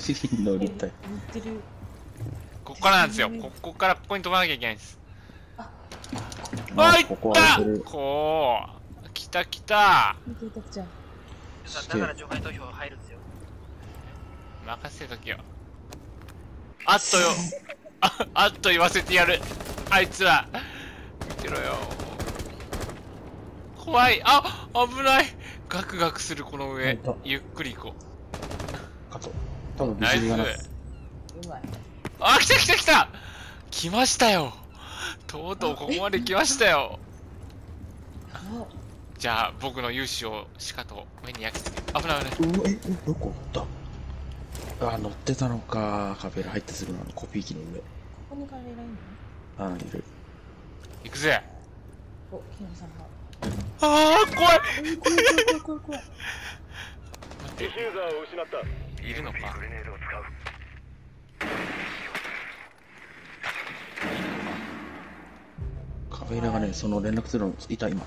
次に乗りたい。乗ってる。ここからなんですよ。ここからここに飛ばなきゃいけないんです。ああ、いっここはたこう。来た来た。見てたくちゃん。すげえだから除外投票入るんですよ。任せときよ。あっとよ。あ、あっと言わせてやる。あいつら。見てろよ。怖い。あ、危ない。ガクガクするこの上。ゆっくり行こかと。多分う。ナイスビジリがな。。うまい。あ、来た来た来た来ましたよ。とうとうここまで来ましたよ。あ、じゃあ、僕の勇姿をしかと目に焼き付け。危ない危ない。うわ、え、え、どこ？おったあ、乗ってたのか。カベラ入ってすぐのあのコピー機の上。ここにカレーラインの？あ、いる。行くぜ。お、キノさんが。あー、怖いえ怖い怖い怖い怖い怖い。ディフューザーを失ったいるのかグレネードを使うカベラがね、その連絡するのいた、今。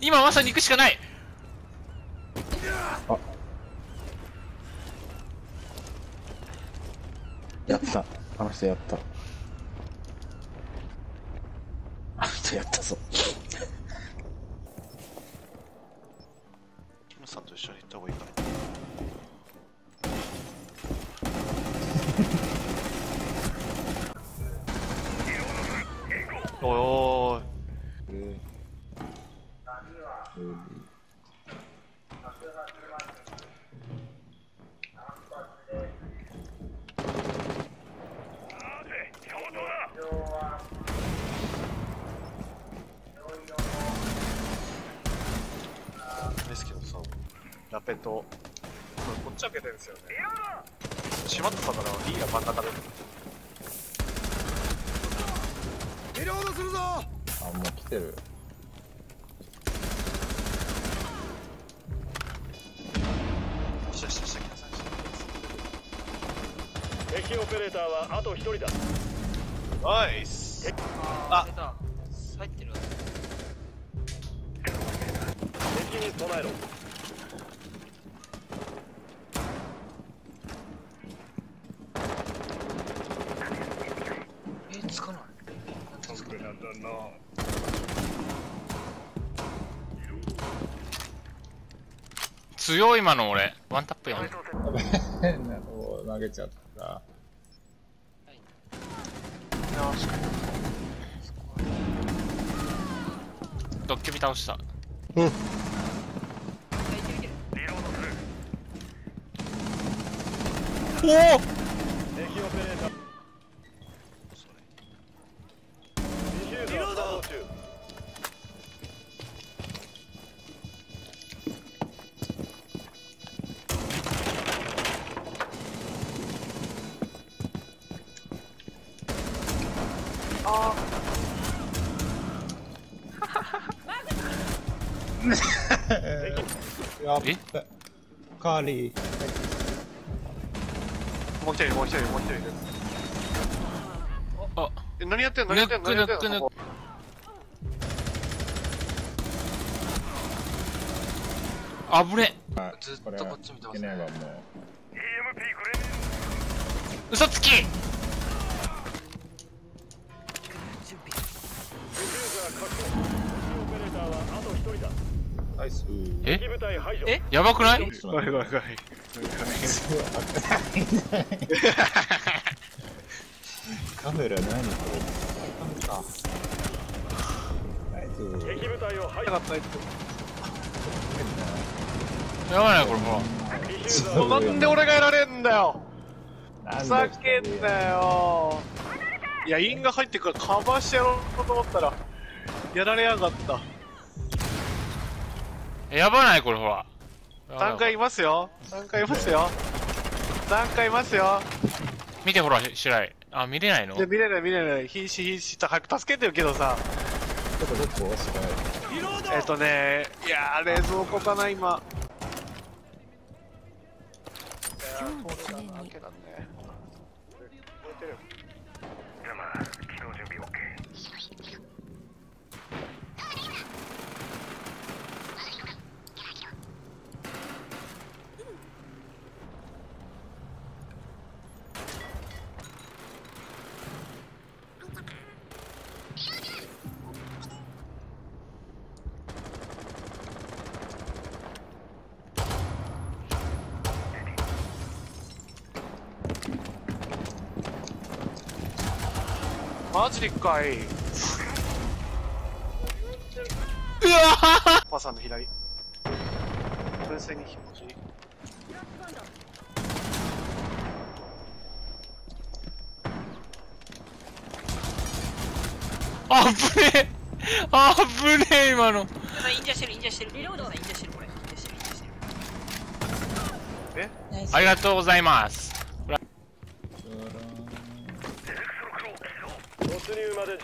今まさに行くしかないあ。やった。あの人やった。あの人やったぞ。キムさんと一緒に行った方がいいかな。おいおいですけどさ、ラペット、これこっち開けてるんですよね。閉まってたから、リーが真ん中で。あ、もう来てる。しゃしゃしゃ来なさい。敵オペレーターはあと一人だナイスあ。入ってる。敵に備えろえ、つかない。強い今の俺。ワンタップやん。お投げちゃった。ドッキリ倒した。おおやっえ？カーリー。もう一人もう一人もう一人いる。あ、え、何やってんの？何やってんの？何やってんのあぶね。はいずっとこっち見てますね。嘘つきえ？え？やばくない？カメラ何これ。あ、ナイス。敵部隊を排除。やばいな、これほら。なんで俺がやられんだよふざけんなよいや、インが入ってからかばしてやろうと思ったら、やられやがった。やばない、これほら。3回いますよ。3回いますよ。3回いますよ。見てほら、白井。あ、見れないの？いや、見れない見れない。瀕死瀕死と早く助けてるけどさ。どこどこ。えっとね、いやー、冷蔵庫かな、今。今日記念に。けだね。マジでっかい。うわパさんの左。純粋に気持ちいい。あぶねえ。あぶねえ今の。インジャしてるインジャしてる。リロードインジャしてるこれ。インジャしてるインジャしてる。ナイス。ありがとうございます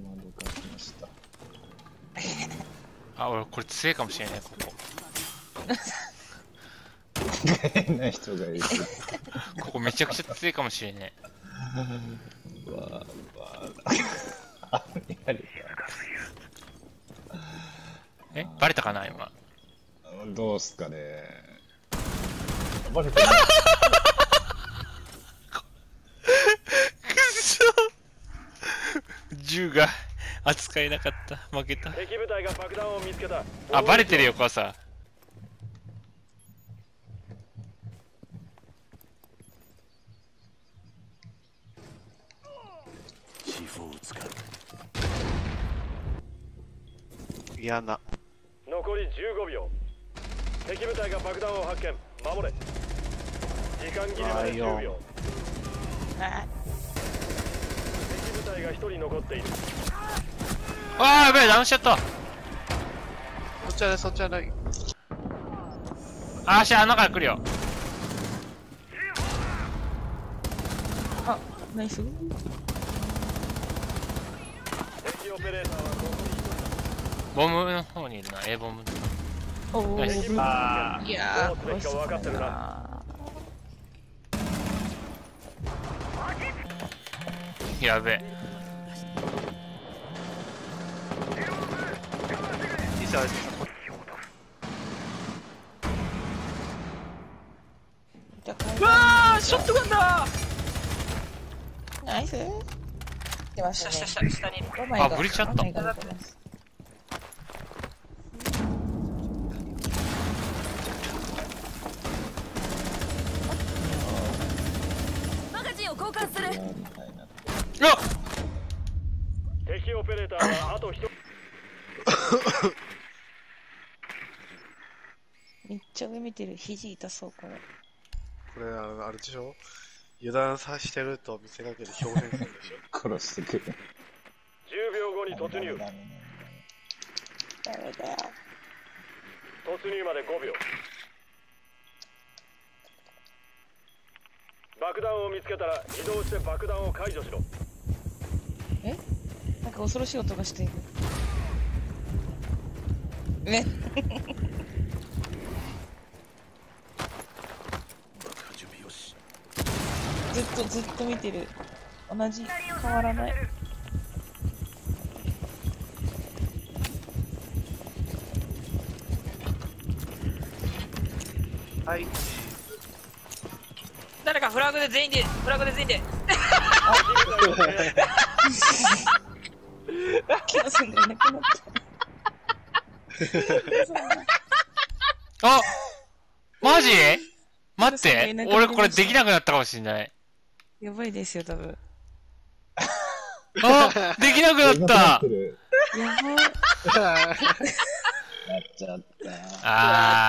今どかしました。あ俺これ強いかもしれないここ。変な人がいる。ここめちゃくちゃ強いかもしれない。わーわー。あやりえバレたかな今。かどうすかね。バレてないくそ銃が扱えなかった。負けた。敵部隊が爆弾を見つけた。あバレてるよ母さん。ー嫌な。残り15秒。敵部隊が爆弾を発見。守れ。時間切れまで10秒隊が1人残っている。あーやべえダウンしちゃった。そっちはね、そっちはない。あーし穴から来るよ。あナイス。敵オペレーターは残りボムの方にいるな。A ボム。おおナイス。いあやーどうすべきか分かってるなな。やべえうわーショットガンだ！ナイス。出まし下た下ね下下にオマイガーあブリちゃった交換敵オペレーターはあと1人めっちゃ上見てる肘痛そうこれこれ、あのあれでしょ？油断さしてると見せかけて表現するでしょ殺してくる10秒後に突入。ダメだよ。突入まで5秒。爆弾を見つけたら移動して爆弾を解除しろ。え？なんか恐ろしい音がしている。ねずっとずっと見てる。同じ。変わらない。はい。誰かフラグで全員でフラグで全員で。キャスがいなくなったあマジ 待って俺これできなくなったかもしんないやばいですよ多分。あできなくなった。やばい。な っちゃった。あー